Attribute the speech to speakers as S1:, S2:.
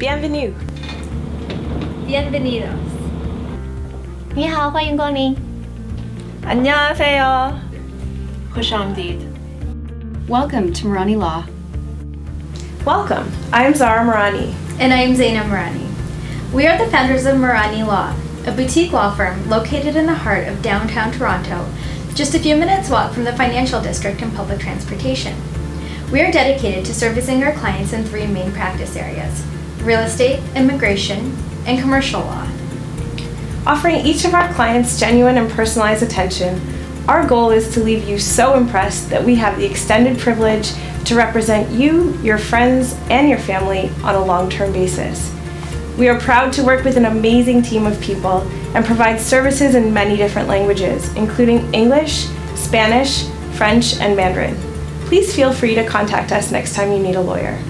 S1: Bienvenue.
S2: Bienvenidos.
S1: 你好，欢迎光临。안녕하세요.
S3: Khushamdeed. Welcome to Marani Law.
S1: Welcome. I am Zara Marani.
S2: And I am Zaina Marani. We are the founders of Marani Law, a boutique law firm located in the heart of downtown Toronto, just a few minutes walk from the financial district and public transportation. We are dedicated to servicing our clients in three main practice areas real estate, immigration, and commercial law.
S1: Offering each of our clients genuine and personalized attention, our goal is to leave you so impressed that we have the extended privilege to represent you, your friends, and your family on a long term basis. We are proud to work with an amazing team of people and provide services in many different languages, including English, Spanish, French, and Mandarin. Please feel free to contact us next time you need a lawyer.